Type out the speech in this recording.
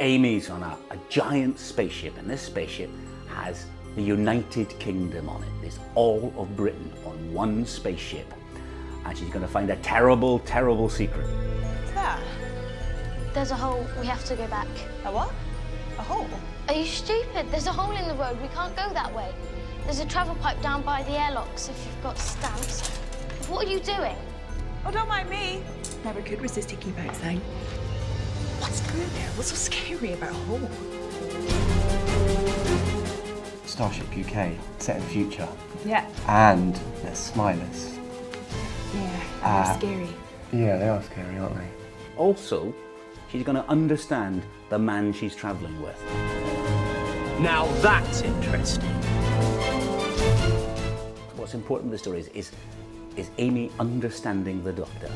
Amy's on a, a giant spaceship, and this spaceship has the United Kingdom on it. There's all of Britain on one spaceship. And she's going to find a terrible, terrible secret. What's that? There's a hole. We have to go back. A what? A hole? Are you stupid? There's a hole in the road. We can't go that way. There's a travel pipe down by the airlocks if you've got stamps. What are you doing? Oh, don't mind me. Never could resist a keep outside. What's there? What's so scary about a hole? Starship UK, set in the future. Yeah. And they're smilers. Yeah, Ah. they're scary. Yeah, they are scary, aren't they? Also, she's going to understand the man she's travelling with. Now that's interesting. What's important in the story is, is, is Amy understanding the Doctor.